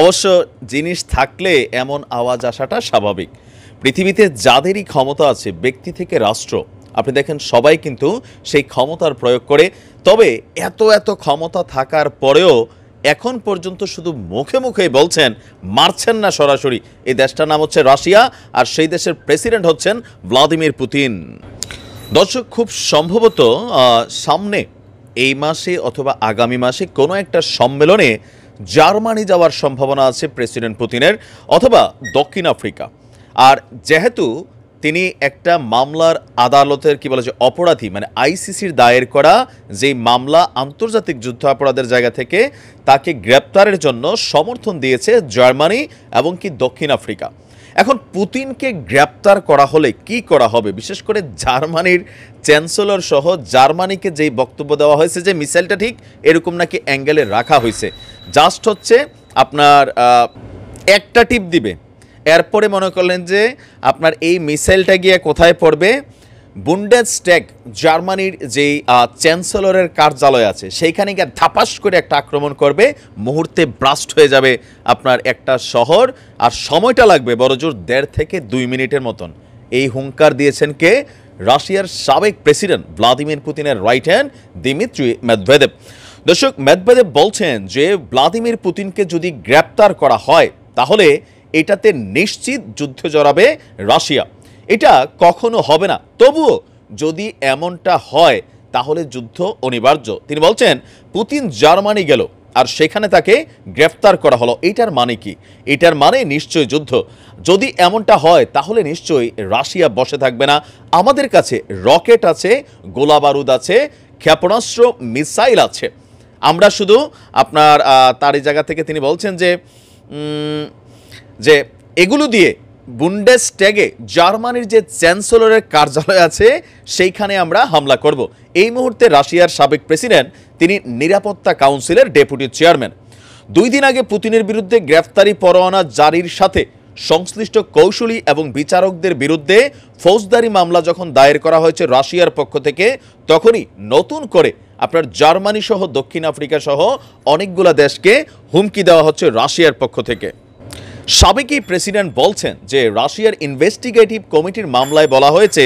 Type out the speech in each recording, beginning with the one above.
অবশ্য জিনিস থাকলে এমন আওয়াজ আসাটা স্বাভাবিক। পৃথিবীতে যাদেরই ক্ষমতা আছে, ব্যক্তি থেকে রাষ্ট্র, আপনি দেখেন সবাই কিন্তু সেই ক্ষমতার প্রয়োগ করে, তবে এত এত ক্ষমতা থাকার পরেও এখন পর্যন্ত শুধু মুখে মুখেই বলছেন, মারছেন না সরাসরি। এই দেশটার নাম হচ্ছে রাশিয়া, আর সেই দেশের প্রেসিডেন্ট হচ্ছেন ভ্লাদিমির পুতিন। দর্শক, খুব সম্ভবত সামনে এই মাসে অথবা আগামী মাসে কোনো একটা সম্মেলনে জার্মানি যাওয়ার সম্ভাবনা আছে প্রেসিডেন্ট পুতিনের অথবা দক্ষিণ আফ্রিকা। আর যেহেতু তিনি একটা মামলার আদালতের কি বলে যে অপরাধী মানে আইসিসির দায়ের করা যেই মামলা আন্তর্জাতিক যুদ্ধ অপরাধের জায়গা থেকে, তাকে গ্রেপ্তারের জন্য সমর্থন দিয়েছে জার্মানি এবং কি দক্ষিণ আফ্রিকা। এখন পুতিনকে গ্রেপ্তার করা হলে কি করা হবে? বিশেষ করে জার্মানির চ্যান্সেলর সহ জার্মানিকে যেই বক্তব্য দেওয়া হয়েছে যে মিসাইলটা ঠিক এরকম নাকি অ্যাঙ্গেলে রাখা হয়েছে। জাস্ট হচ্ছে আপনার একটা টিপ দিবে। এরপরে মনে করলেন যে আপনার এই মিসাইলটা গিয়ে কোথায় পড়বে? বুন্ডেজ স্ট্যাগ জার্মানির যেই চ্যান্সেলরের কার্যালয় আছে, সেইখানে গিয়ে ধাপাস করে একটা আক্রমণ করবে। মুহূর্তে ব্রাস্ট হয়ে যাবে আপনার একটা শহর, আর সময়টা লাগবে বড়জোর দেড় থেকে দুই মিনিটের মতন। এই হুঙ্কার দিয়েছেন কে? রাশিয়ার সাবেক প্রেসিডেন্ট ভ্লাদিমির পুতিনের রাইট হ্যান্ড দিমিত্রি মেদভেদেব দর্শক মেদভেদেব বলছেন যে ভ্লাদিমির পুতিনকে যদি গ্রেপ্তার করা হয়, তাহলে এটাতে নিশ্চিত যুদ্ধ জড়াবে রাশিয়া। এটা কখনো হবে না। তবুও যদি এমনটা হয়, তাহলে যুদ্ধ অনিবার্য। তিনি বলছেন, পুতিন জার্মানি গেল, আর সেখানে তাকে গ্রেফতার করা হলো। এটার মানে কি? এটার মানে নিশ্চয় যুদ্ধ। যদি এমনটা হয়, তাহলে নিশ্চয়ই রাশিয়া বসে থাকবে না। আমাদের কাছে রকেট আছে গোলা বারুদ আছে, ক্ষেপণাস্ত্র, মিসাইল আছে। আমরা শুধু আপনার তার এই জায়গা থেকে তিনি বলছেন যে যে এগুলো দিয়ে বুন্ডেস ট্যাগে জার্মানির যে চ্যান্সেলরের কার্যালয় আছে, সেইখানে আমরা হামলা করব। এই মুহূর্তে রাশিয়ার সাবেক প্রেসিডেন্ট, তিনি নিরাপত্তা কাউন্সিলের ডেপুটি চেয়ারম্যান। দুই দিন আগে পুতিনের বিরুদ্ধে গ্রেফতারি পরোয়ানা জারির সাথে সংশ্লিষ্ট কৌশলী এবং বিচারকদের বিরুদ্ধে ফৌজদারি মামলা যখন দায়ের করা হয়েছে রাশিয়ার পক্ষ থেকে, তখনই নতুন করে আপনার জার্মানি সহ দক্ষিণ আফ্রিকা সহ অনেকগুলা দেশকে হুমকি দেওয়া হচ্ছে রাশিয়ার পক্ষ থেকে। সাবেকই প্রেসিডেন্ট বলছেন যে রাশিয়ার ইনভেস্টিগেটিভ কমিটির মামলায় বলা হয়েছে,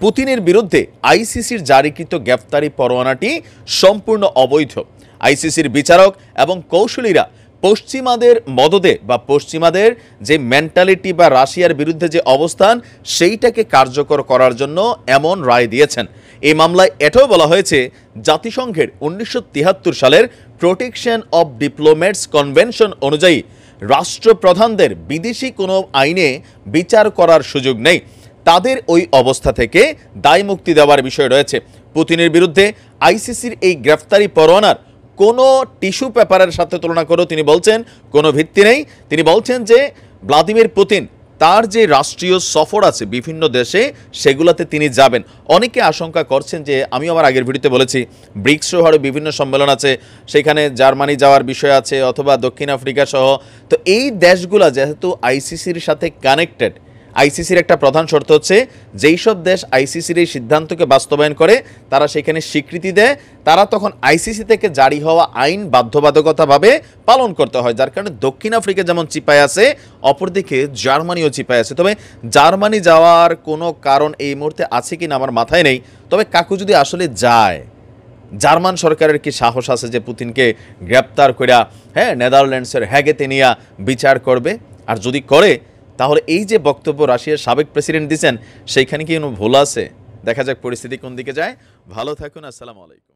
পুতিনের বিরুদ্ধে আইসিসির জারিকৃত গ্রেফতারি পরোয়ানাটি সম্পূর্ণ অবৈধ। আইসিসির বিচারক এবং কৌশলীরা পশ্চিমাদের মদদে বা পশ্চিমাদের যে মেন্টালিটি বা রাশিয়ার বিরুদ্ধে যে অবস্থান, সেইটাকে কার্যকর করার জন্য এমন রায় দিয়েছেন। এই মামলায় এটাও বলা হয়েছে, জাতিসংঘের উনিশশো তিয়াত্তর সালের প্রোটেকশন অব ডিপ্লোমেটস কনভেনশন অনুযায়ী রাষ্ট্রপ্রধানদের বিদেশি কোনো আইনে বিচার করার সুযোগ নেই। তাদের ওই অবস্থা থেকে দায় মুক্তি দেওয়ার বিষয় রয়েছে। পুতিনের বিরুদ্ধে আইসিসির এই গ্রেফতারি পরোয়ানার কোনো টিস্যু পেপারের সাথে তুলনা করেও তিনি বলছেন, কোনো ভিত্তি নেই। তিনি বলছেন যে, ভ্লাদিমির পুতিন তার যে রাষ্ট্রীয় সফর আছে বিভিন্ন দেশে, সেগুলোতে তিনি যাবেন। অনেকে আশঙ্কা করছেন যে আমি আমার আগের ভিডিওতে বলেছি, ব্রিক্স শহরে বিভিন্ন সম্মেলন আছে, সেখানে জার্মানি যাওয়ার বিষয় আছে, অথবা দক্ষিণ আফ্রিকা সহ। তো এই দেশগুলা যেহেতু আইসিসির সাথে কানেক্টেড আইসিসির একটা প্রধান শর্ত হচ্ছে, যেই সব দেশ আইসিসির এই সিদ্ধান্তকে বাস্তবায়ন করে, তারা সেখানে স্বীকৃতি দেয়, তারা তখন আইসিসি থেকে জারি হওয়া আইন বাধ্যবাধকতাভাবে পালন করতে হয়, যার কারণে দক্ষিণ আফ্রিকা যেমন চিপায় আছে, অপরদিকে জার্মানিও চিপায় আছে। তবে জার্মানি যাওয়ার কোনো কারণ এই মুহূর্তে আছে কি না আমার মাথায় নেই, তবে কাকু যদি আসলে যায়, জার্মান সরকারের কি সাহস আছে যে পুতিনকে গ্রেপ্তার করিয়া হ্যাঁ নেদারল্যান্ডসের হ্যাগেতে নিয়া বিচার করবে? আর যদি করে তাহলে এই যে বক্তব্য রাশিয়ার সাবেক প্রেসিডেন্ট দিচ্ছেন সেইখানে কি কোনো ভুল আছে? দেখা যাক পরিস্থিতি কোন দিকে যায়। ভালো থাকুন, আসসালামু আলাইকুম।